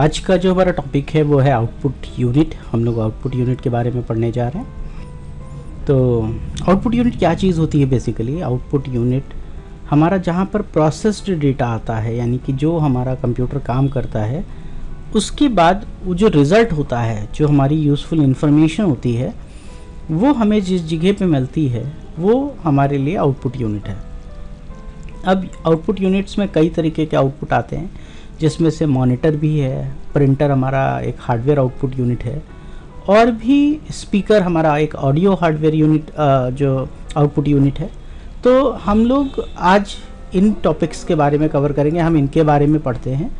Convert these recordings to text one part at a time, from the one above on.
आज का जो हमारा टॉपिक है वो है आउटपुट यूनिट हम लोग आउटपुट यूनिट के बारे में पढ़ने जा रहे हैं। तो आउटपुट यूनिट क्या चीज़ होती है बेसिकली आउटपुट यूनिट हमारा जहाँ पर प्रोसेस्ड डेटा आता है, यानी कि जो हमारा कंप्यूटर काम करता है, उसके बाद वो जो रिज़ल्ट होता है, जो हमारी यूज़फुल इंफॉर्मेशन होती है, वो हमें जिस जगह पे मिलती है, वो हमारे लिए आउटपुट यूनिट है। अब आउटपुट यूनिट्स में कई तरीके के आउटपुट आते हैं। जिसमें से मॉनिटर भी है, प्रिंटर हमारा एक हार्डवेयर आउटपुट यूनिट है, और भी स्पीकर हमारा एक ऑडियो हार्डवेयर यूनिट जो आउटपुट यूनिट है। तो हम लोग आज इन टॉपिक्स के बारे में कवर करेंगे, हम इनके बारे में पढ़ते हैं।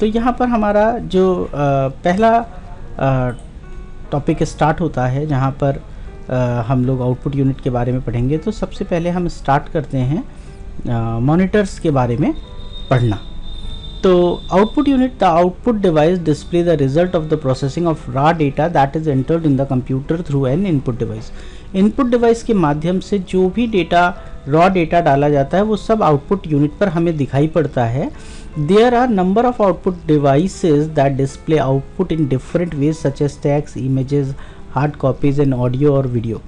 तो यहाँ पर हमारा जो पहला टॉपिक स्टार्ट होता है, जहाँ पर हम लोग आउटपुट यूनिट के बारे में पढ़ेंगे। तो सबसे पहले हम स्टार्ट करते हैं मॉनिटर्स के बारे में पढ़ना। तो output unit the output device display the result of the processing of raw data that is entered in the computer through an input device input device के माध्यम से जो भी डेटा रॉ डेटा डाला जाता है, वो सब आउटपुट यूनिट पर हमें दिखाई पड़ता है। There are number of output devices that display output in different ways such as text images hard copies and audio और वीडियो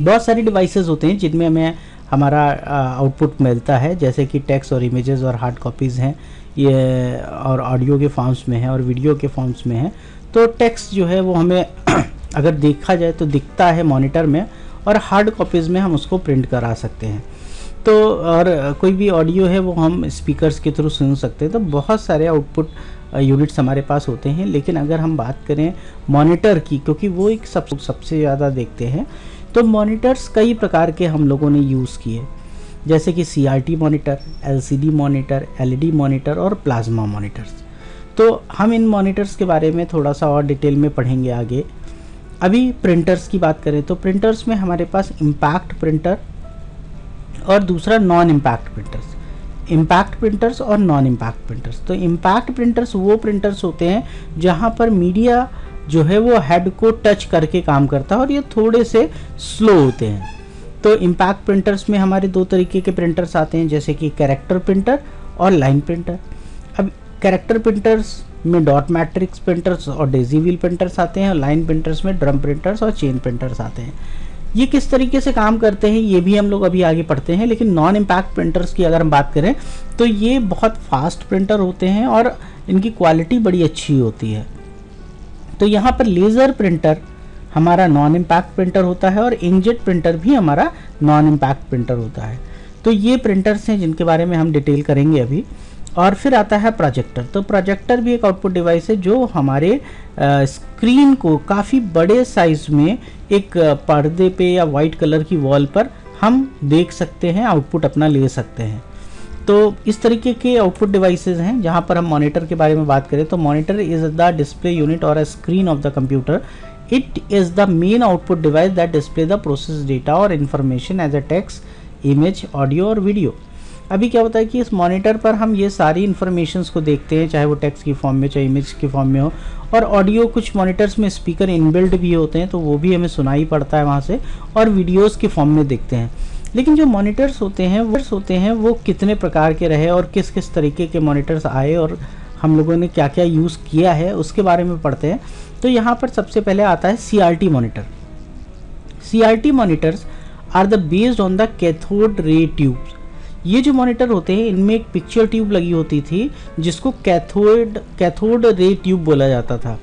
बहुत सारे डिवाइसेस होते हैं जिनमें हमें हमारा आउटपुट मिलता है, जैसे कि टैक्स और इमेजेस और हार्ड कॉपीज़ हैं। ये और ऑडियो के फॉर्म्स में है और वीडियो के फॉर्म्स में है तो टेक्स्ट जो है वो हमें अगर देखा जाए तो दिखता है मॉनिटर में और हार्ड कॉपीज़ में हम उसको प्रिंट करा सकते हैं। तो और कोई भी ऑडियो है वो हम स्पीकर्स के थ्रू सुन सकते हैं तो बहुत सारे आउटपुट यूनिट्स हमारे पास होते हैं। लेकिन अगर हम बात करें मॉनिटर की, क्योंकि वो एक सब, सबसे ज़्यादा देखते हैं तो मॉनिटर्स कई प्रकार के हम लोगों ने यूज़ किए। जैसे कि C R T monitor L C D monitor L E D monitor और प्लाज्मा मॉनिटर्स तो हम इन मॉनिटर्स के बारे में थोड़ा सा और डिटेल में पढ़ेंगे आगे। अभी प्रिंटर्स की बात करें तो प्रिंटर्स में हमारे पास इम्पैक्ट प्रिंटर और दूसरा non impact printers impact printers और नॉन इम्पैक्ट प्रिंटर्स तो इम्पैक्ट प्रिंटर्स वो प्रिंटर्स होते हैं जहाँ पर मीडिया जो है वो हेड को टच करके काम करता है और ये थोड़े से स्लो होते हैं। तो इम्पैक्ट प्रिंटर्स में हमारे दो तरीके के प्रिंटर्स आते हैं, जैसे कि कैरेक्टर प्रिंटर और लाइन प्रिंटर अब कैरेक्टर प्रिंटर्स में डॉट मैट्रिक्स प्रिंटर्स और डेजी व्हील प्रिंटर्स आते हैं और लाइन प्रिंटर्स में ड्रम प्रिंटर्स और चेन प्रिंटर्स आते हैं। ये किस तरीके से काम करते हैं, ये भी हम लोग अभी आगे पढ़ते हैं, लेकिन नॉन इम्पैक्ट प्रिंटर्स की अगर हम बात करें तो ये बहुत फास्ट प्रिंटर होते हैं और इनकी क्वालिटी बड़ी अच्छी होती है। तो यहाँ पर लेज़र प्रिंटर हमारा नॉन इम्पैक्ट प्रिंटर होता है और इंकजेट प्रिंटर भी हमारा नॉन इम्पैक्ट प्रिंटर होता है। तो ये प्रिंटर्स हैं जिनके बारे में हम डिटेल करेंगे अभी। और फिर आता है प्रोजेक्टर तो प्रोजेक्टर भी एक आउटपुट डिवाइस है जो हमारे आ, स्क्रीन को काफ़ी बड़े साइज़ में एक पर्दे पे या वाइट कलर की वॉल पर हम देख सकते हैं आउटपुट अपना ले सकते हैं। तो इस तरीके के आउटपुट डिवाइसेस हैं जहाँ पर हम मॉनिटर के बारे में बात करें तो monitor is the display unit और a screen of the computer it is the main output device that display the process data और information as a text image audio और वीडियो अभी क्या होता है कि इस मॉनिटर पर हम ये सारी इन्फॉर्मेशन को देखते हैं, चाहे वो टेक्स्ट की फॉर्म में, चाहे इमेज की फॉर्म में हो। और ऑडियो कुछ मॉनिटर्स में स्पीकर इनबिल्ट भी होते हैं तो वो भी हमें सुनाई पड़ता है वहाँ से और वीडियोज़ के फॉर्म में देखते हैं। लेकिन जो मॉनिटर्स होते हैं, वो होते हैं, वो कितने प्रकार के रहे और किस किस तरीके के मॉनिटर्स आए और हम लोगों ने क्या क्या यूज़ किया है, उसके बारे में पढ़ते हैं। तो यहाँ पर सबसे पहले आता है C R T monitor C R T monitors are the based on the cathode ray tubes ये जो मॉनिटर होते हैं, इनमें एक पिक्चर ट्यूब लगी होती थी, जिसको कैथोड कैथोड रे ट्यूब बोला जाता था.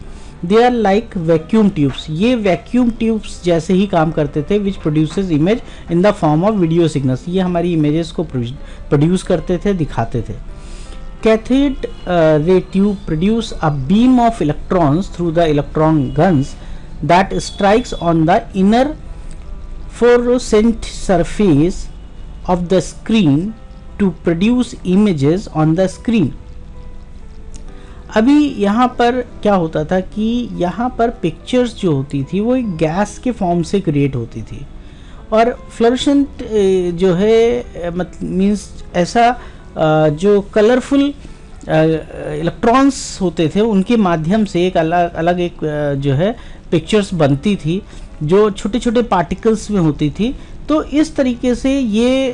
They are like vacuum tubes ये वैक्यूम ट्यूब्स जैसे ही काम करते थे which produces image in the form of video signals ये हमारी इमेजेस को प्रोड्यूस करते थे, दिखाते थे. Cathode ray tube produce a beam of electrons through the electron guns that strikes on the inner fluorescent surface of the screen to produce images on the screen. अभी यहाँ पर क्या होता था कि यहाँ पर पिक्चर्स जो होती थी वो एक गैस के फॉर्म से क्रिएट होती थी। और फ्लोरेसेंट जो है मतलब मीन्स ऐसा जो कलरफुल इलेक्ट्रॉन्स होते थे, उनके माध्यम से एक अलग अलग एक जो है पिक्चर्स बनती थी, जो छोटे छोटे पार्टिकल्स में होती थी। तो इस तरीके से ये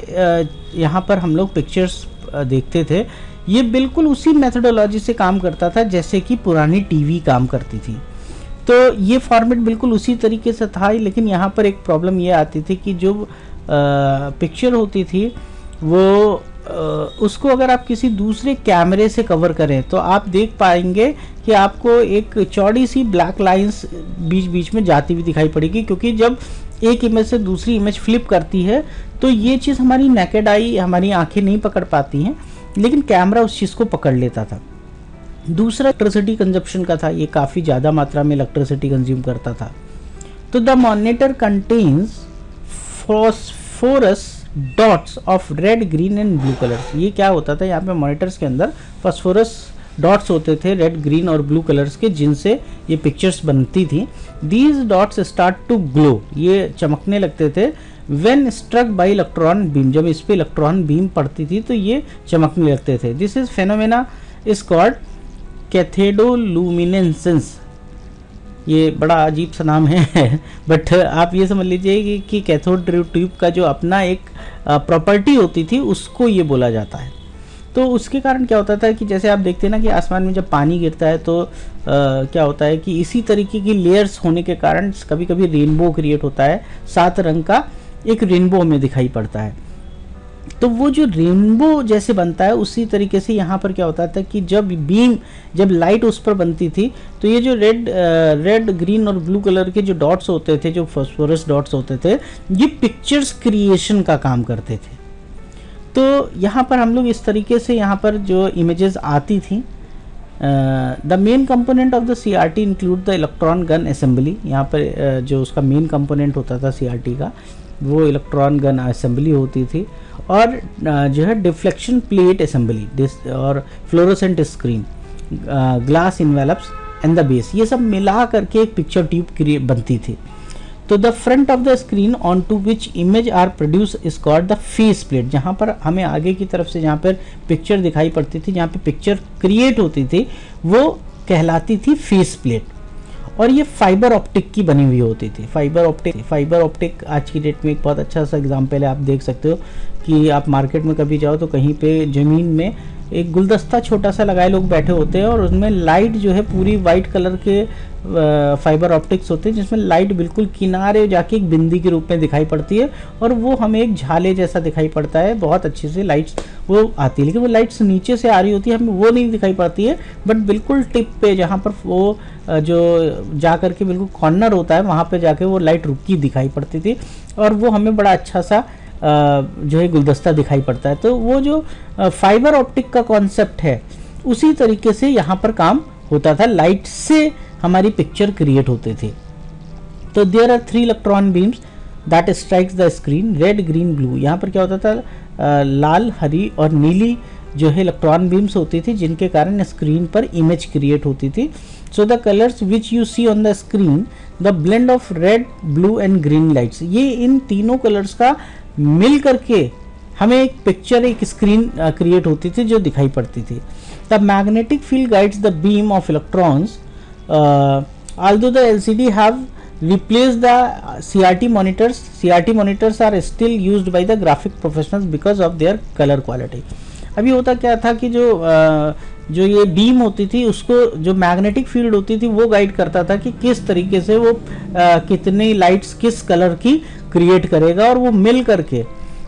यहाँ पर हम लोग पिक्चर्स देखते थे। ये बिल्कुल उसी मेथडोलॉजी से काम करता था, जैसे कि पुरानी टीवी काम करती थी। तो ये फॉर्मेट बिल्कुल उसी तरीके से था, लेकिन यहाँ पर एक प्रॉब्लम ये आती थी कि जो पिक्चर होती थी, वो उसको अगर आप किसी दूसरे कैमरे से कवर करें तो आप देख पाएँगे कि आपको एक चौड़ी सी ब्लैक लाइंस बीच बीच में जाती हुई दिखाई पड़ेगी, क्योंकि जब एक इमेज से दूसरी इमेज फ्लिप करती है तो ये चीज़ हमारी नेकेड आई हमारी आँखें नहीं पकड़ पाती हैं, लेकिन कैमरा उस चीज़ को पकड़ लेता था। दूसरा इलेक्ट्रिसिटी कंजप्शन का था, ये काफ़ी ज़्यादा मात्रा में इलेक्ट्रिसिटी कंज्यूम करता था। तो the monitor contains phosphorus dots of red green and blue colours ये क्या होता था? यहाँ पे मॉनिटर्स के अंदर फॉस्फोरस डॉट्स होते थे रेड ग्रीन और ब्लू कलर्स के, जिनसे ये पिक्चर्स बनती थी। These dots start to glow ये चमकने लगते थे। When struck by electron beam जब इस पर इलेक्ट्रॉन बीम पड़ती थी तो ये चमकने लगते थे। This is phenomena is called cathodoluminescence ये बड़ा अजीब सा नाम है बट आप ये समझ लीजिए कि, कि कैथोड ट्यूब का जो अपना एक प्रॉपर्टी होती थी उसको ये बोला जाता है। तो उसके कारण क्या होता था कि जैसे आप देखते हैं ना कि आसमान में जब पानी गिरता है तो आ, क्या होता है कि इसी तरीके की लेयर्स होने के कारण कभी कभी रेनबो क्रिएट होता है सात रंग का एक रेनबो हमें दिखाई पड़ता है। तो वो जो रेनबो जैसे बनता है उसी तरीके से यहाँ पर क्या होता था कि जब बीम जब लाइट उस पर बनती थी तो ये जो रेड रेड ग्रीन और ब्लू कलर के जो डॉट्स होते थे जो फॉस्फोरस डॉट्स होते थे ये पिक्चर्स क्रिएशन का काम करते थे। तो यहाँ पर हम लोग इस तरीके से यहाँ पर जो इमेजेस आती थी the main component of the C R T include the electron gun assembly यहाँ पर uh, जो उसका मेन कंपोनेंट होता था सी आर टी का वो इलेक्ट्रॉन गन असेंबली होती थी। और जो है डिफ्लेक्शन प्लेट असेंबली और fluorescent screen glass envelopes and the base, ये सब मिला करके एक पिक्चर ट्यूब बनती थी। तो the front of the screen on to which image are produce is called the face plate जहाँ पर हमें आगे की तरफ़ से जहाँ पर पिक्चर दिखाई पड़ती थी, जहाँ पे पिक्चर क्रिएट होती थी, वो कहलाती थी फेस प्लेट और ये फाइबर ऑप्टिक की बनी हुई होती थी। फाइबर ऑप्टिक फाइबर ऑप्टिक आज की डेट में एक बहुत अच्छा सा एग्ज़ाम्पल है, आप देख सकते हो कि आप मार्केट में कभी जाओ तो कहीं पे ज़मीन में एक गुलदस्ता छोटा सा लगाए लोग बैठे होते हैं और उसमें लाइट जो है पूरी वाइट कलर के फाइबर ऑप्टिक्स होते हैं, जिसमें लाइट बिल्कुल किनारे जाके एक बिंदी के रूप में दिखाई पड़ती है और वो हमें एक झाले जैसा दिखाई पड़ता है, बहुत अच्छे से लाइट्स वो आती है। लेकिन वो लाइट्स नीचे से आ रही होती है, हमें वो नहीं दिखाई पड़ती है बट बिल्कुल टिप पे जहाँ पर वो जो जा करके बिल्कुल कॉर्नर होता है, वहाँ पे जाके वो लाइट रुकी दिखाई पड़ती थी और वो हमें बड़ा अच्छा सा जो है गुलदस्ता दिखाई पड़ता है। तो वो जो फाइबर ऑप्टिक का कॉन्सेप्ट है, उसी तरीके से यहाँ पर काम होता था। लाइट से हमारी पिक्चर क्रिएट होते थे। तो there are three electron beams that strikes the screen red green blue यहाँ पर क्या होता था? लाल, हरी और नीली जो है इलेक्ट्रॉन बीम्स होती थी, जिनके कारण स्क्रीन पर इमेज क्रिएट होती थी। So the colours which you see on the screen the blend of red, blue and green lights. ये इन तीनों कलर्स का मिल करके हमें एक पिक्चर, एक स्क्रीन क्रिएट होती थी जो दिखाई पड़ती थी। The magnetic field guides the beam of electrons. Although the L C D have replace the C R T monitors C R T monitors are still use by the graphic professional because of their colour quality अभी होता क्या था कि जो आ, जो ये beam होती थी उसको जो मैग्नेटिक फ़ील्ड होती थी वो गाइड करता था कि किस तरीके से वो आ, कितनी लाइट्स किस कलर की क्रिएट करेगा और वो मिल करके।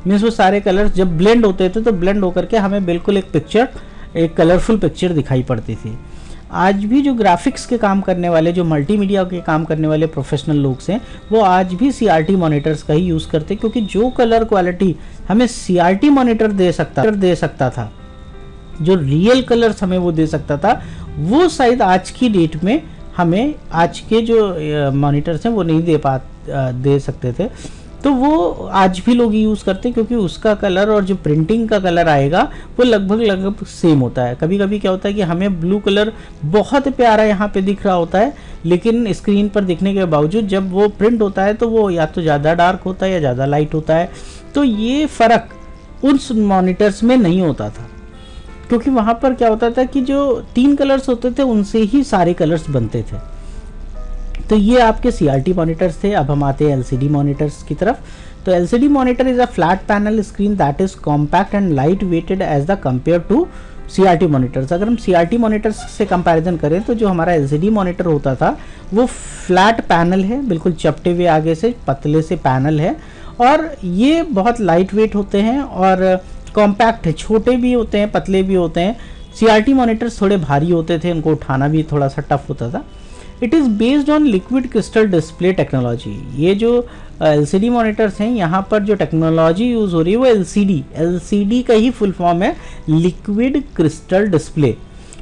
मीन्स वो सारे कलर्स जब ब्लेंड होते थे तो ब्लेंड होकर के हमें बिल्कुल एक पिक्चर एक कलरफुल पिक्चर दिखाई पड़ती थी। आज भी जो ग्राफिक्स के काम करने वाले, जो मल्टीमीडिया के काम करने वाले प्रोफेशनल लोग हैं, वो आज भी सी आर टी मोनीटर्स का ही यूज़ करते क्योंकि जो कलर क्वालिटी हमें सी आर टी मोनीटर दे सकता दे सकता था, जो रियल कलर्स हमें वो दे सकता था, वो शायद आज की डेट में हमें आज के जो मॉनिटर्स हैं, वो नहीं दे पा दे सकते थे। तो वो आज भी लोग यूज़ करते हैं क्योंकि उसका कलर और जो प्रिंटिंग का कलर आएगा, वो लगभग लगभग सेम होता है। कभी कभी क्या होता है कि हमें ब्लू कलर बहुत प्यारा यहाँ पे दिख रहा होता है, लेकिन स्क्रीन पर दिखने के बावजूद जब वो प्रिंट होता है तो वो या तो ज़्यादा डार्क होता है या ज़्यादा लाइट होता है। तो ये फ़र्क उन मॉनिटर्स में नहीं होता था। क्योंकि वहाँ पर क्या होता था कि जो तीन कलर्स होते थे, उनसे ही सारे कलर्स बनते थे। तो ये आपके सी आर टी मोनीटर्स थे। अब हम आते हैं एल सी डी मोनीटर्स की तरफ़। तो L C D monitor is a flat panel screen that is compact and light weighted as the compare to C R T monitors अगर हम सी आर टी मोनीटर्स से comparison करें तो जो हमारा एल सी डी मोनीटर होता था, वो फ्लैट पैनल है, बिल्कुल चपटे हुए आगे से, पतले से पैनल है। और ये बहुत लाइट वेट होते हैं और कॉम्पैक्ट है, छोटे भी होते हैं, पतले भी होते हैं। सी आर टी मोनीटर्स थोड़े भारी होते थे, उनको उठाना भी थोड़ा सा टफ होता था। It is based on liquid crystal display technology ये जो एल सी डी मोनीटर्स हैं, यहाँ पर जो टेक्नोलॉजी यूज़ हो रही है वो L C D L C D का ही फुल फॉर्म है liquid crystal display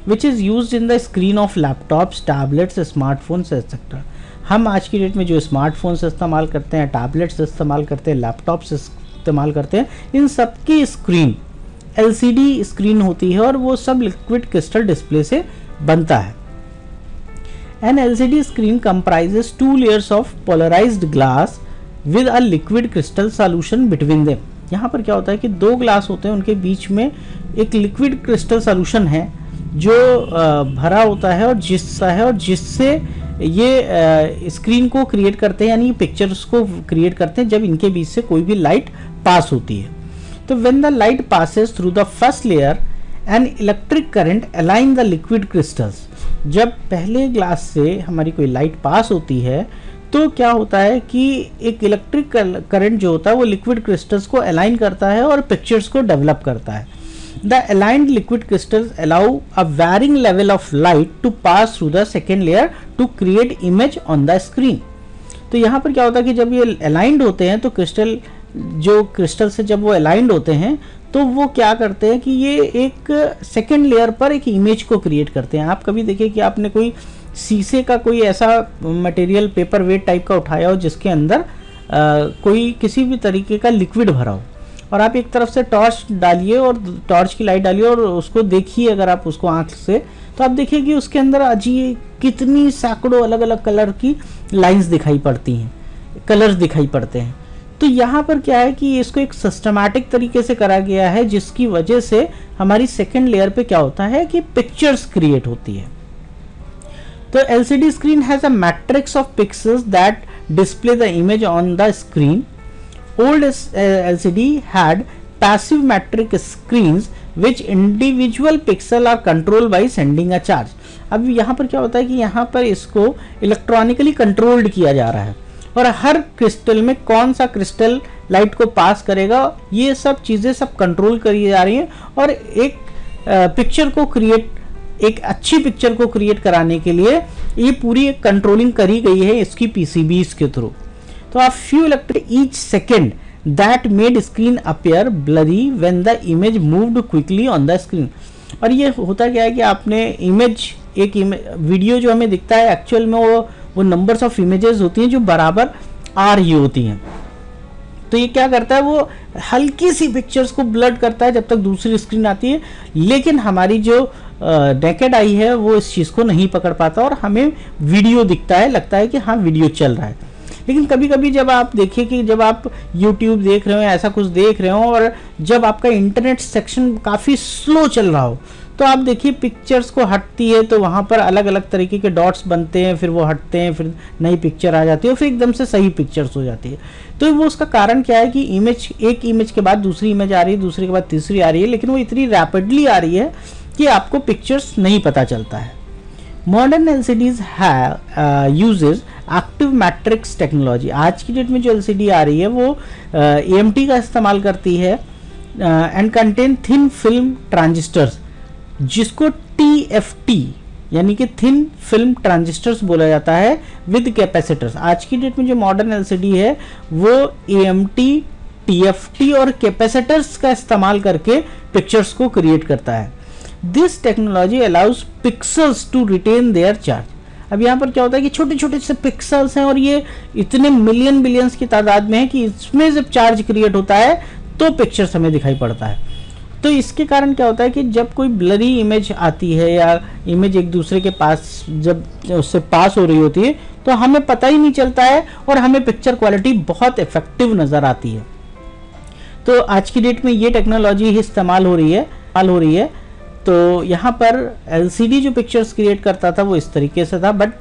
which is use in the screen of laptops tablets smartphones etcetera हम आज की डेट में जो स्मार्टफोन्स इस्तेमाल करते हैं टैबलेट्स इस्तेमाल करते हैं लैपटॉप्स इस्तेमाल करते हैं, इन सब की screen L C D screen होती है और वो सब लिक्विड क्रिस्टल डिस्प्ले से बनता है। C D screen comprises two layers of polarised glass with a liquid crystal solution between them यहाँ पर क्या होता है कि दो ग्लास होते हैं, उनके बीच में एक लिक्विड क्रिस्टल सोल्यूशन है, जो भरा होता है और जिससा है और जिससे ये स्क्रीन को क्रिएट करते हैं, यानी पिक्चर्स को क्रिएट करते हैं जब इनके बीच से कोई भी लाइट पास होती है। तो when the light passes through the first layer an electric current align the liquid crystals जब पहले ग्लास से हमारी कोई लाइट पास होती है तो क्या होता है कि एक इलेक्ट्रिक करंट जो होता है, वो लिक्विड क्रिस्टल्स को अलाइन करता है और पिक्चर्स को डेवलप करता है। The aligned liquid crystals allow a varying level of light to pass through the second layer to create image on the screen तो यहाँ पर क्या होता है कि जब ये अलाइंड होते हैं तो क्रिस्टल जो क्रिस्टल से जब वो अलाइंड होते हैं तो वो क्या करते हैं कि ये एक सेकेंड लेयर पर एक इमेज को क्रिएट करते हैं। आप कभी देखिए कि आपने कोई शीशे का कोई ऐसा मटेरियल पेपर वेट टाइप का उठाया हो जिसके अंदर आ, कोई किसी भी तरीके का लिक्विड भरा हो। और आप एक तरफ़ से टॉर्च डालिए और टॉर्च की लाइट डालिए और उसको देखिए अगर आप उसको आँख से तो आप देखिए कि उसके अंदर अजी कितनी सैकड़ों अलग अलग कलर की लाइंस दिखाई पड़ती हैं कलर्स दिखाई पड़ते हैं। तो यहाँ पर क्या है कि इसको एक सिस्टमैटिक तरीके से करा गया है, जिसकी वजह से हमारी सेकेंड लेयर पे क्या होता है कि पिक्चर्स क्रिएट होती है। तो L C D screen has a matrix of pixels that display the image on the screen old L C D had passive matrix screen which individual pixel are control by sending a charge अब यहाँ पर क्या होता है कि यहाँ पर इसको इलेक्ट्रॉनिकली कंट्रोल्ड किया जा रहा है। और हर क्रिस्टल में कौन सा क्रिस्टल लाइट को पास करेगा, ये सब चीज़ें सब कंट्रोल करी जा रही हैं और एक पिक्चर को क्रिएट एक अच्छी पिक्चर को क्रिएट कराने के लिए ये पूरी एक कंट्रोलिंग करी गई है इसकी पीसीबीज के थ्रू तो आप few electric each second that made screen appear blurry when the image moved quickly on the screen और ये होता क्या है कि आपने इमेज एक इमेज वीडियो जो हमें दिखता है एक्चुअल में वो वो नंबर्स ऑफ़ इमेजेस होती हैं जो बराबर आ रही होती हैं। तो ये क्या करता है, वो हल्की सी पिक्चर्स को ब्लड करता है जब तक दूसरी स्क्रीन आती है। लेकिन हमारी जो नेकेड आई है, वो इस चीज़ को नहीं पकड़ पाता और हमें वीडियो दिखता है, लगता है कि हाँ वीडियो चल रहा है। लेकिन कभी कभी जब आप देखिए कि जब आप YouTube देख रहे हो, ऐसा कुछ देख रहे हो और जब आपका इंटरनेट सेक्शन काफ़ी स्लो चल रहा हो तो आप देखिए पिक्चर्स को हटती है तो वहाँ पर अलग अलग तरीके के डॉट्स बनते हैं फिर वो हटते हैं फिर नई पिक्चर आ जाती है फिर एकदम से सही पिक्चर्स हो जाती है। तो वो उसका कारण क्या है कि इमेज एक इमेज के बाद दूसरी इमेज आ रही है दूसरी के बाद तीसरी आ रही है लेकिन वो इतनी रैपिडली आ रही है कि आपको पिक्चर्स नहीं पता चलता है। मॉडर्न एल सी डीज है यूजेज एक्टिव मैट्रिक्स टेक्नोलॉजी आज की डेट में जो एल सी डी आ रही है वो ए uh, का इस्तेमाल करती है and contain thin film transistors जिसको टी एफ़ टी यानी कि थिन फ़िल्म ट्रांजिस्टर्स बोला जाता है विद कैपेसिटर्स आज की डेट में जो मॉडर्न एलसीडी है, वो A M T T F T और कैपेसिटर्स का इस्तेमाल करके पिक्चर्स को क्रिएट करता है। This technology allows pixels to retain their charge अब यहाँ पर क्या होता है कि छोटे छोटे से पिक्सल्स हैं और ये इतने मिलियन बिलियंस की तादाद में है कि इसमें जब चार्ज क्रिएट होता है तो पिक्चर्स हमें दिखाई पड़ता है। तो इसके कारण क्या होता है कि जब कोई ब्लरी इमेज आती है या इमेज एक दूसरे के पास जब उससे पास हो रही होती है तो हमें पता ही नहीं चलता है और हमें पिक्चर क्वालिटी बहुत इफ़ेक्टिव नज़र आती है। तो आज की डेट में ये टेक्नोलॉजी ही इस्तेमाल हो रही है, इस्तेमाल हो रही है। तो यहाँ पर एलसीडी जो पिक्चर्स क्रिएट करता था, वो इस तरीके से था बट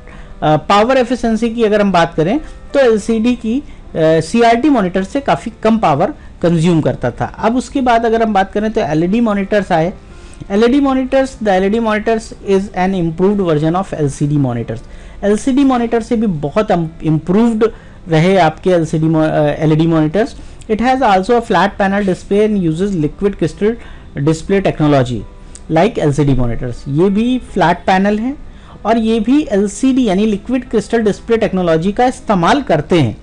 पावर एफिशिएंसी की अगर हम बात करें तो एलसीडी की सी आर से काफ़ी कम पावर कंज्यूम करता था। अब उसके बाद अगर हम बात करें तो एल ई डी मोनिटर्स आए। L E D monitors the L E D monitors is an improved version of L C D monitors L C D monitor से भी बहुत इम्प्रूव्ड रहे आपके L C D L E D monitors it has also a flat panel display and uses liquid crystal display technology like L C D monitors ये भी flat panel हैं और ये भी एल सी डी यानी liquid crystal display technology का इस्तेमाल करते हैं।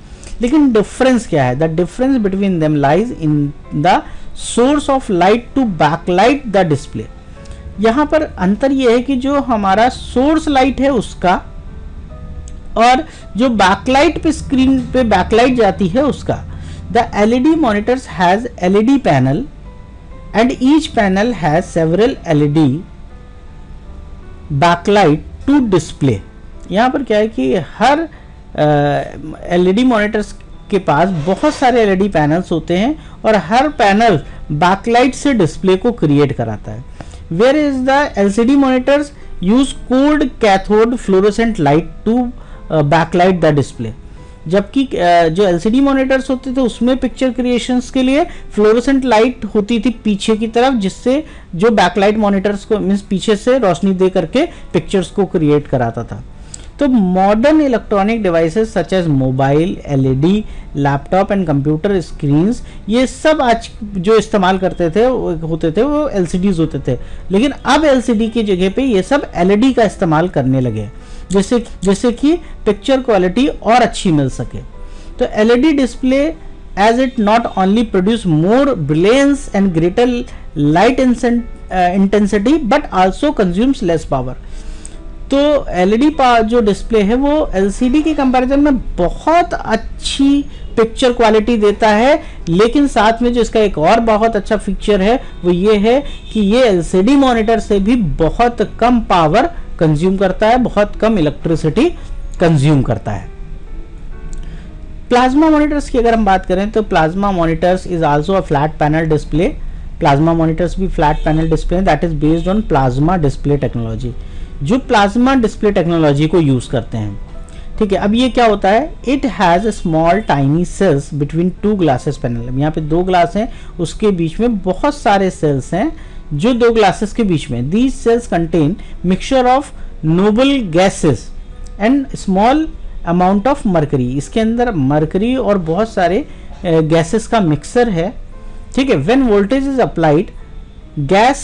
लेकिन डिफरेंस क्या है? The difference between them lies in the source of light to backlight the display यहाँ पर अंतर यह है कि जो हमारा सोर्स लाइट है उसका और जो बैकलाइट पे स्क्रीन पे बैकलाइट जाती है उसका। The LED monitors has LED panel and each panel has several LED backlight to display यहाँ पर क्या है कि हर एलईडी मॉनिटर्स के पास बहुत सारे एलईडी पैनल्स होते हैं और हर पैनल बैकलाइट से डिस्प्ले को क्रिएट कराता है। Where is the LCD monitors use cold cathode fluorescent light to backlight the display जबकि जो एलसीडी मॉनिटर्स होते थे, उसमें पिक्चर क्रिएशंस के लिए फ्लोरोसेंट लाइट होती थी पीछे की तरफ़, जिससे जो बैकलाइट मॉनिटर्स को मीन्स पीछे से रोशनी दे करके पिक्चर्स को क्रिएट कराता था। तो modern electronic devices such as mobile LED laptop and computer screens ये सब आज जो इस्तेमाल करते थे होते थे, वो एल होते थे। लेकिन अब एलसीडी की जगह पे ये सब एलईडी का इस्तेमाल करने लगे जैसे जैसे कि पिक्चर क्वालिटी और अच्छी मिल सके। तो LED display as it not only produce more brilliance and greater light intensity but also consumes less power तो एलईडी जो डिस्प्ले है, वो एलसीडी के कंपैरिजन में बहुत अच्छी पिक्चर क्वालिटी देता है। लेकिन साथ में जो इसका एक और बहुत अच्छा फीचर है, वो ये है कि ये एलसीडी मॉनिटर से भी बहुत कम पावर कंज्यूम करता है, बहुत कम इलेक्ट्रिसिटी कंज्यूम करता है। प्लाज्मा मॉनिटर्स की अगर हम बात करें तो plasma monitors is also a flat panel display plasma monitors भी flat panel display that is based on plasma display technology जो प्लाज्मा डिस्प्ले टेक्नोलॉजी को यूज़ करते हैं। ठीक है, अब ये क्या होता है? It has small tiny cells between two glasses panel यहाँ पे दो ग्लास हैं, उसके बीच में बहुत सारे सेल्स हैं, जो दो ग्लासेस के बीच में these cells contain mixture of noble gases and small amount of mercury इसके अंदर मरकरी और बहुत सारे गैसेस का मिक्सर है। ठीक है when voltage is applied gas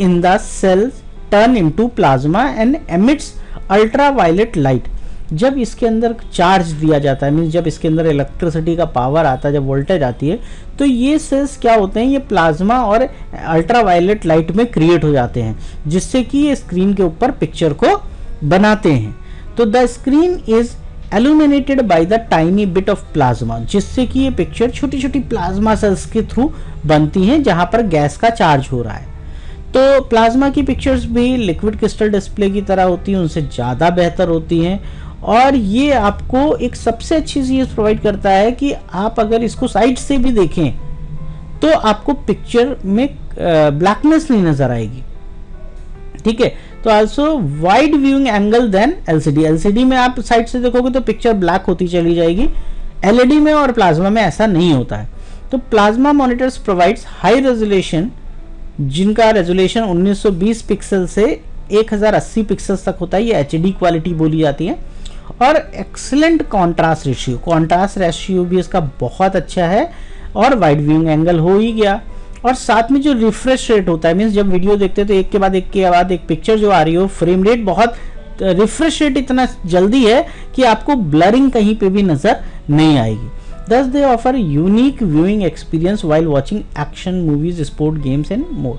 in the cells turn into plasma and emits ultraviolet light जब इसके अंदर चार्ज दिया जाता है मीन जब इसके अंदर इलेक्ट्रिसिटी का पावर आता है, जब वोल्टेज आती है तो ये सेल्स क्या होते हैं? ये प्लाज्मा और अल्ट्रावायलेट लाइट में क्रिएट हो जाते हैं, जिससे कि ये स्क्रीन के ऊपर पिक्चर को बनाते हैं। तो the screen is illuminated by the tiny bit of plasma जिससे कि ये पिक्चर छोटी छोटी प्लाज्मा सेल्स के थ्रू बनती हैं, जहाँ पर गैस का चार्ज हो रहा है। तो प्लाज्मा की पिक्चर्स भी लिक्विड क्रिस्टल डिस्प्ले की तरह होती हैं, उनसे ज़्यादा बेहतर होती हैं। और ये आपको एक सबसे अच्छी चीज़ प्रोवाइड करता है कि आप अगर इसको साइड से भी देखें तो आपको पिक्चर में ब्लैकनेस नहीं नज़र आएगी। ठीक है? तो also wide viewing angle then LCD LCD में आप साइड से देखोगे तो पिक्चर ब्लैक होती चली जाएगी। एलईडी में और प्लाज्मा में ऐसा नहीं होता है। तो plasma monitors provides high resolution जिनका रेजोल्यूशन 1920 पिक्सल से 1080 पिक्सल तक होता है, ये एचडी क्वालिटी बोली जाती है। और excellent contrast ratio contrast ratio भी इसका बहुत अच्छा है और वाइड व्यूइंग एंगल हो ही गया। और साथ में जो रिफ्रेश रेट होता है मीन्स जब वीडियो देखते हैं तो एक के बाद एक के बाद एक पिक्चर जो आ रही हो फ्रेम रेट बहुत रिफ्रेश रेट इतना जल्दी है कि आपको ब्लरिंग कहीं पे भी नज़र नहीं आएगी। Thus, they offer unique viewing experience while watching action movies, sport games and more.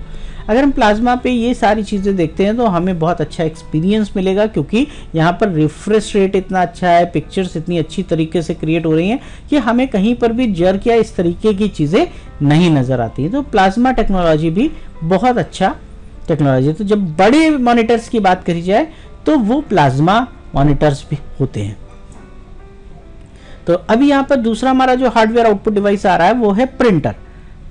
अगर हम प्लाज्मा पे ये सारी चीज़ें देखते हैं तो हमें बहुत अच्छा एक्सपीरियंस मिलेगा क्योंकि यहाँ पर रिफ्रेश रेट इतना अच्छा है पिक्चर्स इतनी अच्छी तरीके से क्रिएट हो रही हैं कि हमें कहीं पर भी जर या इस तरीके की चीज़ें नहीं नज़र आती हैं। तो प्लाज्मा टेक्नोलॉजी भी बहुत अच्छा टेक्नोलॉजी है। तो जब बड़े मॉनिटर्स की बात करी जाए तो वो प्लाज्मा मॉनिटर्स भी होते हैं। तो अभी यहाँ पर दूसरा हमारा जो हार्डवेयर आउटपुट डिवाइस आ रहा है, वो है प्रिंटर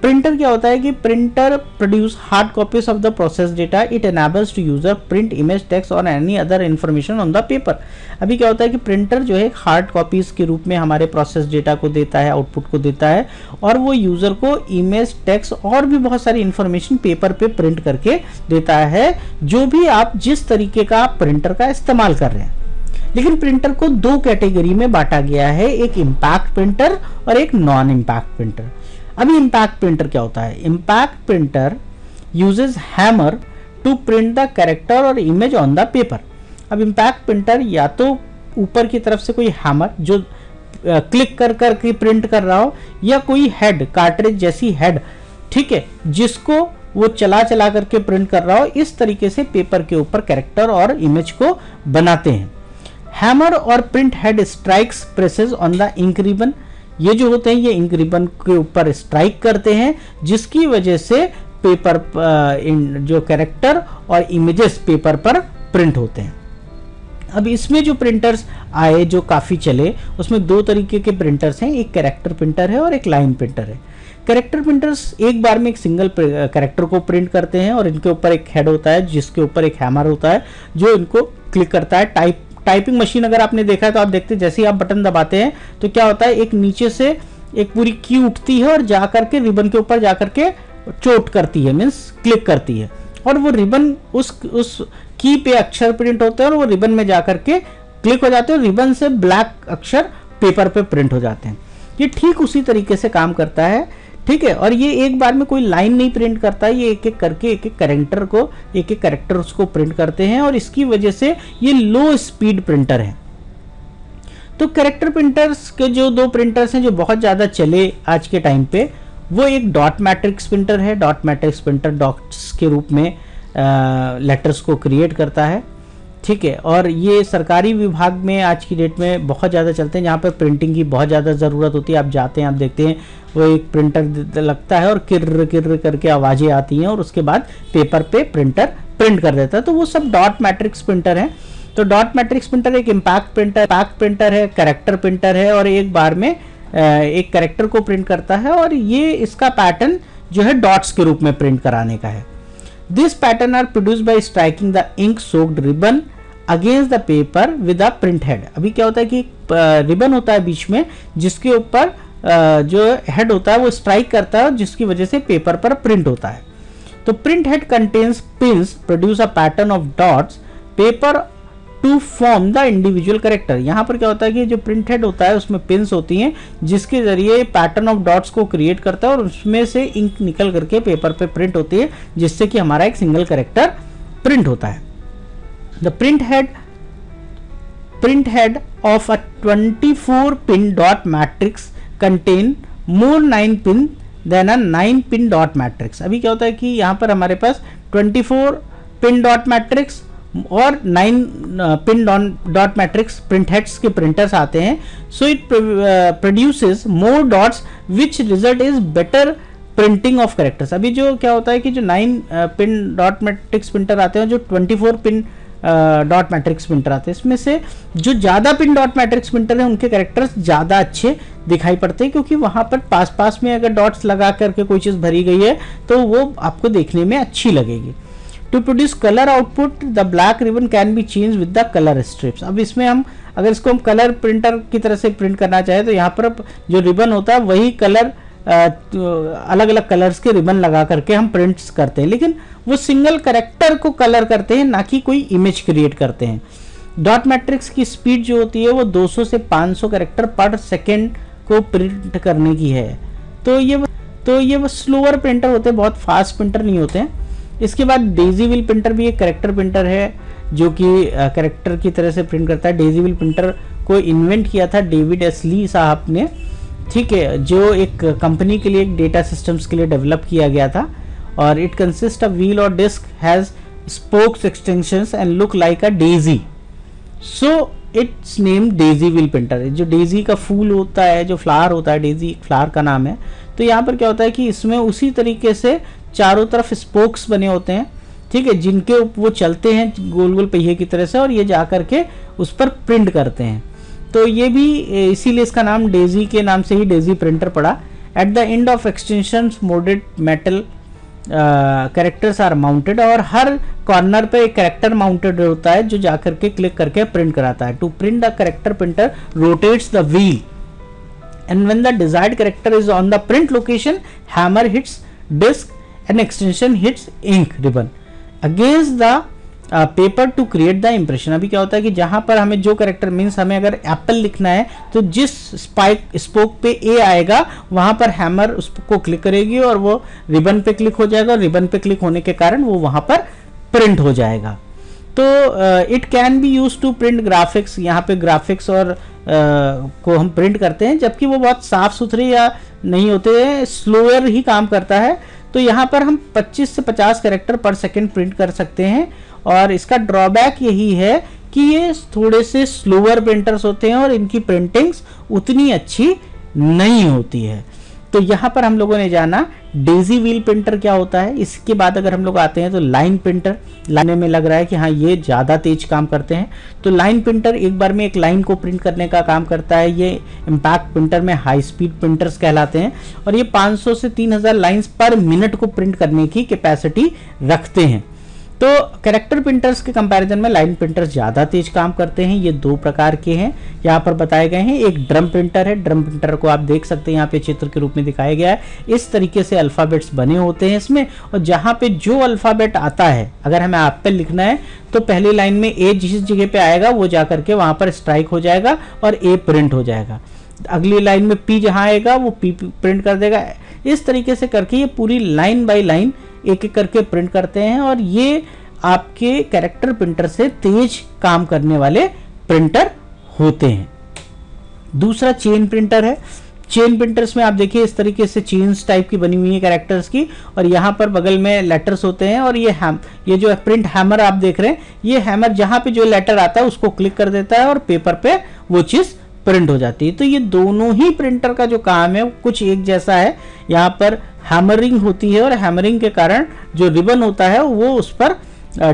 प्रिंटर क्या होता है कि printer produce hard copies of the process data it enables to user print image text और any other information on the paper अभी क्या होता है कि प्रिंटर जो है हार्ड कॉपीज के रूप में हमारे प्रोसेस डेटा को देता है आउटपुट को देता है और वो यूज़र को इमेज टेक्स्ट और भी बहुत सारी इंफॉर्मेशन पेपर पे प्रिंट करके देता है, जो भी आप जिस तरीके का प्रिंटर का इस्तेमाल कर रहे हैं। लेकिन प्रिंटर को दो कैटेगरी में बांटा गया है, एक इम्पैक्ट प्रिंटर और एक नॉन इम्पैक्ट प्रिंटर अभी इम्पैक्ट प्रिंटर क्या होता है? Impact printer uses hammer to print the character और इमेज ऑन द पेपर अब इम्पैक्ट प्रिंटर या तो ऊपर की तरफ़ से कोई हैमर जो क्लिक कर कर के प्रिंट कर रहा हो, या कोई हेड कार्ट्रेज जैसी हेड ठीक है, जिसको वो चला चला करके प्रिंट कर रहा हो, इस तरीके से पेपर के ऊपर कैरेक्टर और इमेज को बनाते हैं। हैमर और print head strikes presses on the ink ribbon. ये जो होते हैं, ये इंक रिबन के ऊपर स्ट्राइक करते हैं, जिसकी वजह से पेपर जो कैरेक्टर और इमेजेस पेपर पर प्रिंट होते हैं। अब इसमें जो प्रिंटर्स आए, जो काफ़ी चले, उसमें दो तरीके के प्रिंटर्स हैं, एक कैरेक्टर प्रिंटर है और एक लाइन प्रिंटर है। कैरेक्टर प्रिंटर्स एक बार में एक सिंगल कैरेक्टर को प्रिंट करते हैं और इनके ऊपर एक हेड होता है, जिसके ऊपर एक हैमर होता है, जो इनको क्लिक करता है, टाइप टाइपिंग मशीन अगर आपने देखा है तो आप देखते हैं, जैसे ही आप बटन दबाते हैं तो क्या होता है, एक नीचे से एक पूरी की उठती है और जा करके रिबन के ऊपर जा करके चोट करती है मीन्स क्लिक करती है। और वो रिबन उस उस की पे अक्षर प्रिंट होते हैं और वो रिबन में जा करके क्लिक हो जाते हैं रिबन से ब्लैक अक्षर पेपर पे प्रिंट हो जाते हैं। ये ठीक उसी तरीके से काम करता है। ठीक है? और ये एक बार में कोई लाइन नहीं प्रिंट करता, ये एक एक करके, एक एक करेक्टर को, एक एक करेक्टर उसको प्रिंट करते हैं और इसकी वजह से ये लो स्पीड प्रिंटर है। तो करेक्टर प्रिंटर्स के जो दो प्रिंटर्स हैं जो बहुत ज़्यादा चले आज के टाइम पे, वो एक डॉट मैट्रिक्स प्रिंटर है। डॉट मैट्रिक्स प्रिंटर डॉट्स के रूप में लेटर्स को क्रिएट करता है। ठीक है, और ये सरकारी विभाग में आज की डेट में बहुत ज़्यादा चलते हैं, जहाँ पर प्रिंटिंग की बहुत ज़्यादा ज़रूरत होती है। आप जाते हैं, आप देखते हैं, वो एक प्रिंटर लगता है और किर्र किर्र करके आवाज़ें आती हैं और उसके बाद पेपर पे प्रिंटर प्रिंट कर देता है। तो वो सब डॉट मैट्रिक्स प्रिंटर हैं। तो डॉट मैट्रिक्स प्रिंटर एक इम्पैक्ट प्रिंटर इम्पैक्ट प्रिंटर है करेक्टर प्रिंटर है और एक बार में एक करेक्टर को प्रिंट करता है और ये इसका पैटर्न जो है डॉट्स के रूप में प्रिंट कराने का है। This pattern are produce by striking the ink soaked ribbon against the paper with a print head अभी क्या होता है कि रिबन होता है बीच में, जिसके ऊपर जो हेड होता है वो स्ट्राइक करता है जिसकी वजह से पेपर पर प्रिंट होता है। तो print head contains pins produce a pattern of dots paper to form the individual character यहाँ पर क्या होता है कि जो प्रिंट हेड होता है, उसमें पिंस होती हैं, जिसके ज़रिए पैटर्न ऑफ़ डॉट्स को क्रिएट करता है और उसमें से इंक निकल करके पेपर पे प्रिंट होती है, जिससे कि हमारा एक सिंगल करेक्टर प्रिंट होता है। The print head print head of a 24 pin dot matrix contain more nine pin than a nine pin dot matrix अभी क्या होता है कि यहाँ पर हमारे पास 24 पिन डॉट मैट्रिक्स और nine pin dot matrix print heads के प्रिंटर्स आते हैं। So it produces more dots which result is better printing of characters अभी जो क्या होता है कि जो nine pin dot matrix printer आते हैं जो twenty four pin dot matrix printer आते हैं इसमें से जो ज़्यादा पिन डॉट मैट्रिक्स प्रिंटर है, उनके करेक्टर्स ज़्यादा अच्छे दिखाई पड़ते हैं, क्योंकि वहाँ पर पास पास में अगर डॉट्स लगा करके कोई चीज़ भरी गई है तो वो आपको देखने में अच्छी लगेगी। To produce colour output the black ribbon can be change with the colour strips अब इसमें हम, अगर इसको हम कलर प्रिंटर की तरह से प्रिंट करना चाहें तो यहाँ पर जो रिबन होता है, वही कलर अलग अलग कलर्स के रिबन लगा करके हम प्रिंट्स करते हैं। लेकिन वो सिंगल करेक्टर को कलर करते हैं, ना कि कोई इमेज क्रिएट करते हैं। डॉट मैट्रिक्स की स्पीड जो होती है, वो 200 से 500 करेक्टर पर सेकेंड को प्रिंट करने की है। तो ये तो ये वो स्लोअर प्रिंटर होते हैं, बहुत फास्ट प्रिंटर नहीं होते हैं। इसके बाद डेजी विल प्रिंटर भी एक करेक्टर प्रिंटर है, जो कि करेक्टर की तरह से प्रिंट करता है। डेजी विल प्रिंटर को इन्वेंट किया था डेविड एसली साहब ने। ठीक है, जो एक कंपनी के लिए, एक डेटा सिस्टम्स के लिए डेवलप किया गया था और इट कंसिस्ट ऑफ़ व्हील और disc has spokes extensions and look like a daisy so its name daisy wheel printer जो डेजी का फूल होता है, जो फ्लावर होता है डेजी फ्लावर का नाम है। तो यहाँ पर क्या होता है कि इसमें उसी तरीके से चारों तरफ़ स्पोक्स बने होते हैं। ठीक है, जिनके वो चलते हैं गोल गोल पहिए की तरह से और ये जा करके उस पर प्रिंट करते हैं। तो ये भी इसीलिए इसका नाम डेजी के नाम से ही डेजी प्रिंटर पड़ा। At the end of extension moulded metal characters are mounted और हर कॉर्नर पे एक करेक्टर माउंटेड होता है, जो जाकर के क्लिक करके प्रिंट कराता है। To print the character printer rotates the wheel and when the desired character is on the print location, hammer hits disk and extension hits ink ribbon. Against the paper to create the impression अभी क्या होता है कि जहाँ पर हमें जो character means हमें अगर एप्पल लिखना है तो जिस स्पाइक स्पोक पे ए आएगा वहाँ पर हैमर उसको क्लिक करेगी और वो रिबन पे क्लिक हो जाएगा और रिबन पे क्लिक होने के कारण वो वहाँ पर प्रिंट हो जाएगा। तो it can be use to print graphics यहाँ पे ग्राफिक्स और uh, को हम प्रिंट करते हैं जबकि वो बहुत साफ़ सुथरे या नहीं होते हैं स्लोअर ही काम करता है। तो यहाँ पर हम 25 से 50 करेक्टर पर सेकेंड प्रिंट कर सकते हैं और इसका ड्रॉबैक यही है कि ये थोड़े से स्लोअर प्रिंटर्स होते हैं और इनकी प्रिंटिंग्स उतनी अच्छी नहीं होती है। तो यहाँ पर हम लोगों ने जाना डेजी व्हील प्रिंटर क्या होता है? इसके बाद अगर हम लोग आते हैं तो लाइन प्रिंटर लाइन में लग रहा है कि हाँ ये ज़्यादा तेज काम करते हैं। तो लाइन प्रिंटर एक बार में एक लाइन को प्रिंट करने का काम करता है। ये इम्पैक्ट प्रिंटर में हाई स्पीड प्रिंटर्स कहलाते हैं और ये 500 से 3000 लाइंस पर मिनट को प्रिंट करने की कैपेसिटी रखते हैं। तो करेक्टर प्रिंटर्स के कंपैरिजन में लाइन प्रिंटर्स ज़्यादा तेज काम करते हैं, ये दो प्रकार के हैं। यहाँ पर बताए गए हैं, एक ड्रम प्रिंटर है ड्रम प्रिंटर को आप देख सकते हैं, यहाँ पे चित्र के रूप में दिखाया गया है। इस तरीके से अल्फ़ाबेट्स बने होते हैं इसमें, और जहाँ पे जो अल्फ़ाबेट आता है, अगर हमें एप्पल लिखना है तो पहली लाइन में ए जिस जगह पे आएगा, वो जा करके वहाँ पर स्ट्राइक हो जाएगा और ए प्रिंट हो जाएगा। अगली लाइन में पी जहाँ आएगा, वो पी प्रिंट कर देगा। इस तरीके से करके ये पूरी लाइन बाई लाइन एक एक करके प्रिंट करते हैं और ये आपके कैरेक्टर प्रिंटर से तेज काम करने वाले प्रिंटर होते हैं। दूसरा चेन प्रिंटर है। चेन प्रिंटर्स में आप देखिए, इस तरीके से चेन्स टाइप की बनी हुई है कैरेक्टर्स की और यहाँ पर बगल में लेटर्स होते हैं और ये हैम ये जो प्रिंट हैमर आप देख रहे हैं, ये हैमर जहाँ पे जो लेटर आता है उसको क्लिक कर देता है और पेपर पे वो चीज़ प्रिंट हो जाती है। तो ये दोनों ही प्रिंटर का जो काम है कुछ एक जैसा है। यहाँ पर हैमरिंग होती है और हैमरिंग के कारण जो रिबन होता है, वो उस पर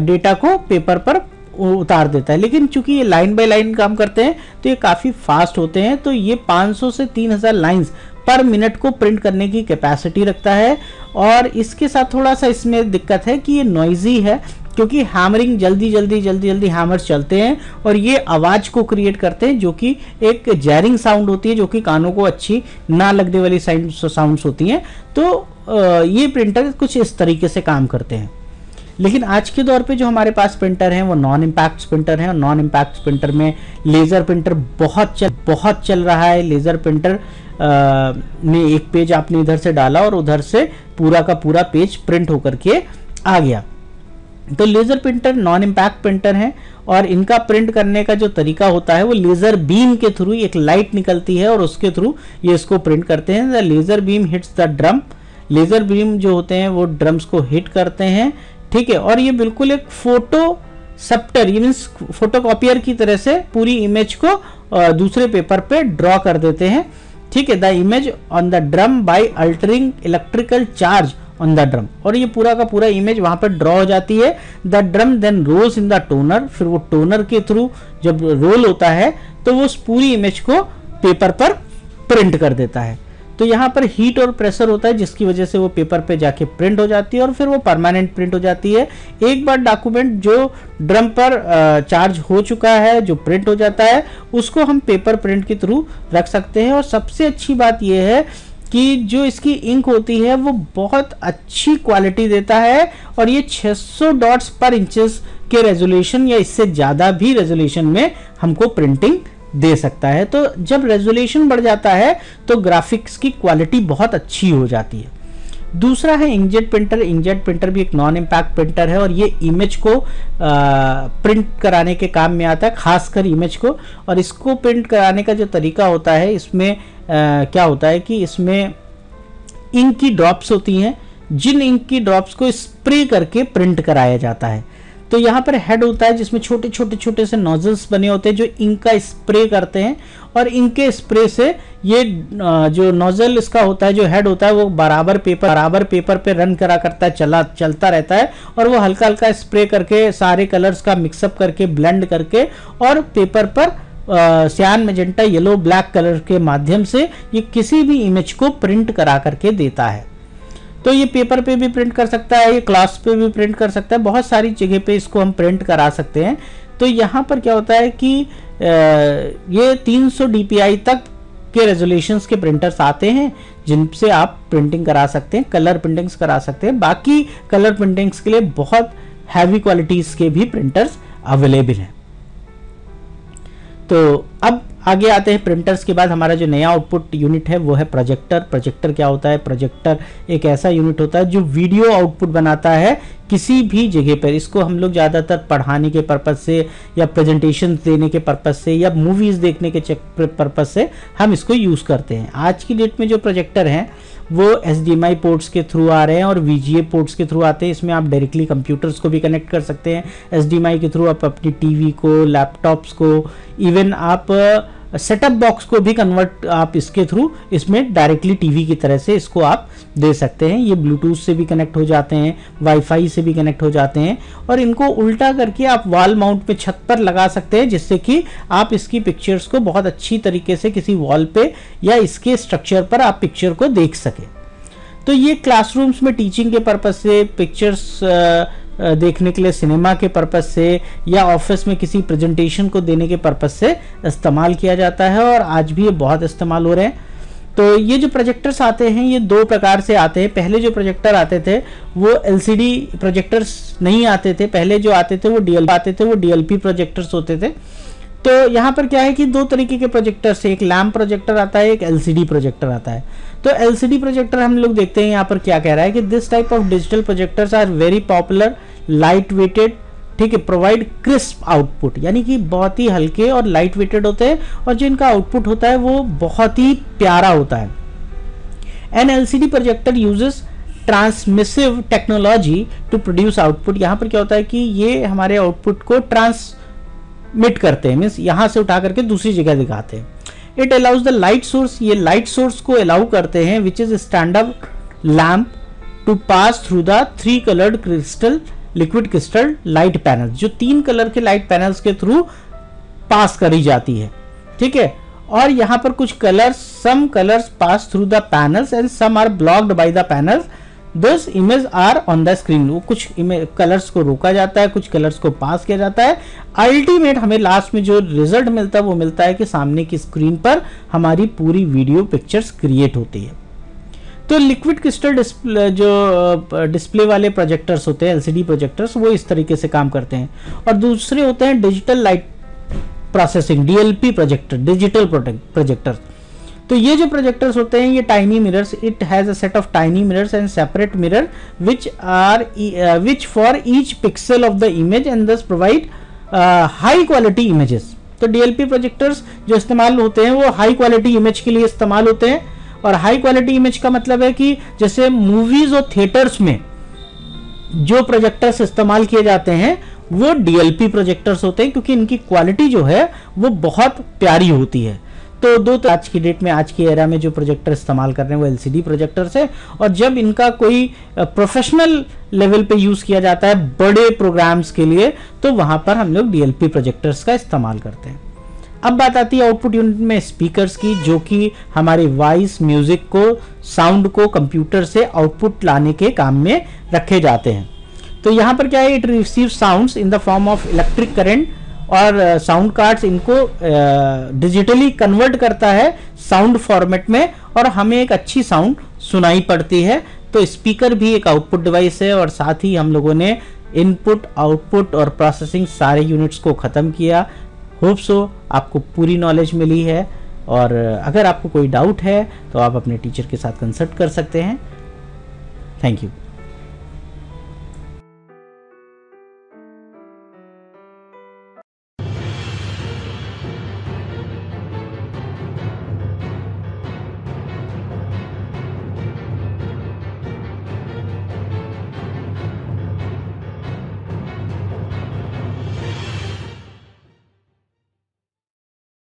डेटा को पेपर पर उतार देता है। लेकिन चूँकि ये लाइन बाय लाइन काम करते हैं तो ये काफ़ी फास्ट होते हैं तो ये 500 से 3000 लाइन्स पर मिनट को प्रिंट करने की कैपेसिटी रखता है। और इसके साथ थोड़ा सा इसमें दिक्कत है कि ये नॉइजी है क्योंकि हैमरिंग जल्दी जल्दी जल्दी जल्दी हैमर्स चलते हैं और ये आवाज़ को क्रिएट करते हैं जो कि एक जैरिंग साउंड होती है, जो कि कानों को अच्छी ना लगने वाली साउंड्स होती हैं। तो ये प्रिंटर कुछ इस तरीके से काम करते हैं। लेकिन आज के दौर पे जो हमारे पास प्रिंटर हैं, वो नॉन इम्पैक्ट प्रिंटर हैं और नॉन इम्पैक्ट प्रिंटर में लेज़र प्रिंटर बहुत चल बहुत चल रहा है। लेज़र प्रिंटर में एक पेज आपने इधर से डाला और उधर से पूरा का पूरा पेज प्रिंट होकर के आ गया। तो laser printer non impact printer है और इनका प्रिंट करने का जो तरीका होता है, वो लेज़र बीम के थ्रू एक लाइट निकलती है और उसके थ्रू ये इसको प्रिंट करते हैं। The laser beam hits the drum laser beam जो होते हैं, वो ड्रम्स को हिट करते हैं। ठीक है, और ये बिल्कुल एक फ़ोटो सप्टर ये मीन्स फ़ोटो कॉपियर की तरह से पूरी इमेज को दूसरे पेपर पे ड्रॉ कर देते हैं। ठीक है the image on the drum by altering electrical charge on the drum और ये पूरा का पूरा इमेज वहाँ पर ड्रॉ हो जाती है. The drum then rolls in the toner फिर वो टोनर के थ्रू जब रोल होता है तो वो उस पूरी इमेज को पेपर पर प्रिंट कर देता है. तो यहाँ पर हीट और प्रेशर होता है, जिसकी वजह से वो पेपर पे जाके प्रिंट हो जाती है और फिर वो परमानेंट प्रिंट हो जाती है. एक बार डॉक्यूमेंट जो ड्रम पर चार्ज हो चुका है, जो प्रिंट हो जाता है, उसको हम पेपर प्रिंट के थ्रू रख सकते हैं. और सबसे अच्छी बात यह है कि जो इसकी इंक होती है, वो बहुत अच्छी क्वालिटी देता है और ये 600 डॉट्स पर इंचेस के रेजोल्यूशन या इससे ज़्यादा भी रेजोल्यूशन में हमको प्रिंटिंग दे सकता है। तो जब रेजोल्यूशन बढ़ जाता है तो ग्राफिक्स की क्वालिटी बहुत अच्छी हो जाती है। दूसरा है इंकजेट प्रिंटर। इंकजेट प्रिंटर भी एक नॉन इम्पैक्ट प्रिंटर है और ये इमेज को आ, प्रिंट कराने के काम में आता है खासकर इमेज को। और इसको प्रिंट कराने का जो तरीका होता है इसमें आ, क्या होता है कि इसमें इंक की ड्रॉप्स होती हैं जिन इंक की ड्रॉप्स को स्प्रे करके प्रिंट कराया जाता है। तो यहाँ पर हेड होता है जिसमें छोटे छोटे छोटे से नोजल्स बने होते हैं जो इंक का स्प्रे करते हैं। और इनके स्प्रे से ये जो नोजल इसका होता है, जो हेड होता है, वो बराबर पेपर बराबर पेपर पे रन करा करता है, चला, चलता रहता है और वो हल्का हल्का स्प्रे करके, सारे कलर्स का मिक्सअप करके ब्लेंड करके और पेपर पर cyan magenta yellow black colour के माध्यम से ये किसी भी इमेज को प्रिंट करा करके देता है। तो ये पेपर पे भी प्रिंट कर सकता है, ये क्लास पे भी प्रिंट कर सकता है, बहुत सारी जगह पे इसको हम प्रिंट करा सकते हैं। तो यहाँ पर क्या होता है कि ये 300 dpi तक के रेजोल्यूशन के प्रिंटर्स आते हैं, जिनसे आप प्रिंटिंग करा सकते हैं कलर प्रिंटिंग्स करा सकते हैं। बाकी कलर प्रिंटिंग्स के लिए बहुत हैवी क्वालिटीज़ के भी प्रिंटर्स अवेलेबल हैं। तो अब आगे आते हैं प्रिंटर्स के बाद, हमारा जो नया आउटपुट यूनिट है, वो है प्रोजेक्टर प्रोजेक्टर क्या होता है? प्रोजेक्टर एक ऐसा यूनिट होता है जो वीडियो आउटपुट बनाता है किसी भी जगह पर। इसको हम लोग ज़्यादातर पढ़ाने के पर्पज़ से या प्रेजेंटेशन देने के पर्पज़ से या मूवीज़ देखने के पर्पज़ से हम इसको यूज़ करते हैं। आज की डेट में जो प्रोजेक्टर हैं वो एस पोर्ट्स के थ्रू आ रहे हैं और VGA पोर्ट्स के थ्रू आते हैं। इसमें आप डायरेक्टली कंप्यूटर्स को भी कनेक्ट कर सकते हैं। एस के थ्रू आप अपनी टीवी को लैपटॉप्स को इवन आप सेटअप बॉक्स को भी कन्वर्ट आप इसके थ्रू इसमें डायरेक्टली टीवी की तरह से इसको आप दे सकते हैं। ये ब्लूटूथ से भी कनेक्ट हो जाते हैं वाईफाई से भी कनेक्ट हो जाते हैं और इनको उल्टा करके आप वॉल माउंट पे छत पर लगा सकते हैं, जिससे कि आप इसकी पिक्चर्स को बहुत अच्छी तरीके से किसी वॉल पे या इसके स्ट्रक्चर पर आप पिक्चर को देख सकें। तो ये क्लासरूम्स में टीचिंग के पर्पज से पिक्चर्स देखने के लिए सिनेमा के पर्पज से, या ऑफ़िस में किसी प्रेजेंटेशन को देने के पर्पज से इस्तेमाल किया जाता है और आज भी ये बहुत इस्तेमाल हो रहे हैं। तो ये जो प्रोजेक्टर्स आते हैं, ये दो प्रकार से आते हैं। पहले जो प्रोजेक्टर आते थे, वो एलसीडी प्रोजेक्टर्स नहीं आते थे। पहले जो आते थे, वो डीएल आते थे, वो डीएलपी प्रोजेक्टर्स होते थे। तो यहाँ पर क्या है कि दो तरीके के प्रोजेक्टर से एक लैम्प प्रोजेक्टर आता है, एक एलसीडी प्रोजेक्टर आता है। तो एलसीडी प्रोजेक्टर हम लोग देखते हैं यहाँ पर क्या कह रहा है कि this type of digital projectors are very popular light weighted ठीक है प्रोवाइड क्रिस्प आउटपुट यानी कि बहुत ही हल्के और लाइट वेटेड होते हैं और जो इनका आउटपुट होता है वो बहुत ही प्यारा होता है। An L C D projector uses transmissive technology to produce output यहाँ पर क्या होता है कि ये हमारे आउटपुट को ट्रांसमिट करते हैं मीन्स यहाँ से उठा करके दूसरी जगह दिखाते हैं। It allows the light source ये लाइट सोर्स को अलाउ करते हैं which is stand lamp to pass through the three coloured crystal liquid crystal light panel जो तीन कलर के लाइट पैनल्स के थ्रू पास करी जाती है। ठीक है? और यहाँ पर कुछ colours some colours pass through the panels and some are blocked by the panels this image are on the screen वो कुछ कलर्स को रोका जाता है, कुछ कलर्स को पास किया जाता है। अल्टीमेट हमें लास्ट में जो रिज़ल्ट मिलता है, वो मिलता है कि सामने की स्क्रीन पर हमारी पूरी वीडियो पिक्चर्स क्रिएट होती है। तो लिक्विड क्रिस्टल डिस्प्ले जो डिस्प्ले वाले प्रोजेक्टर्स होते हैं एलसीडी प्रोजेक्टर्स वो इस तरीके से काम करते हैं। और दूसरे होते हैं digital light processing DLP projector digital projectors तो ये जो प्रोजेक्टर्स होते हैं, ये tiny mirrors it has a set of tiny mirrors and separate mirror which are which for each pixel of the image and thus provide high quality images तो DLP projectors जो इस्तेमाल होते हैं, वो हाई क्वालिटी इमेज के लिए इस्तेमाल होते हैं। और हाई क्वालिटी इमेज का मतलब है कि जैसे मूवीज़ और थिएटर्स में जो प्रोजेक्टर्स इस्तेमाल किए जाते हैं, वो डीएलपी प्रोजेक्टर्स होते हैं क्योंकि इनकी क्वालिटी जो है, वो बहुत प्यारी होती है। तो दो तो आज की डेट में, आज की एरा में जो प्रोजेक्टर इस्तेमाल कर रहे हैं, वो एलसीडी प्रोजेक्टर्स है और जब इनका कोई प्रोफेशनल लेवल पे यूज़ किया जाता है बड़े प्रोग्राम्स के लिए तो वहाँ पर हम लोग डीएलपी प्रोजेक्टर्स का इस्तेमाल करते हैं। अब बात आती है आउटपुट यूनिट में स्पीकर्स की, जो कि हमारे वॉइस म्यूज़िक को साउंड को कंप्यूटर से आउटपुट लाने के काम में रखे जाते हैं। तो यहाँ पर क्या है it receive sounds in the form of electric current और साउंड कार्ड्स इनको डिजिटली कन्वर्ट करता है साउंड फॉर्मेट में और हमें एक अच्छी साउंड सुनाई पड़ती है। तो स्पीकर भी एक आउटपुट डिवाइस है और साथ ही हम लोगों ने इनपुट आउटपुट और प्रोसेसिंग सारे यूनिट्स को ख़त्म किया। होप सो आपको पूरी नॉलेज मिली है और अगर आपको कोई डाउट है तो आप अपने टीचर के साथ कंसल्ट कर सकते हैं। Thank you